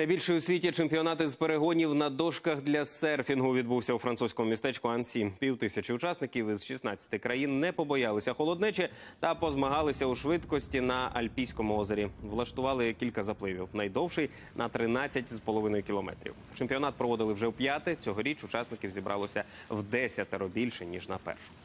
Найбільший у світі чемпіонати з перегонів на дошках для серфінгу відбувся у французькому містечку Ансі. Пів тисячі учасників із 16 країн не побоялися холоднечі та позмагалися у швидкості на Альпійському озері. Влаштували кілька запливів. Найдовший на 13,5 кілометрів. Чемпіонат проводили вже в п'яте. Цьогоріч учасників зібралося в десятеро більше ніж на першому.